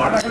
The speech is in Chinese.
啊。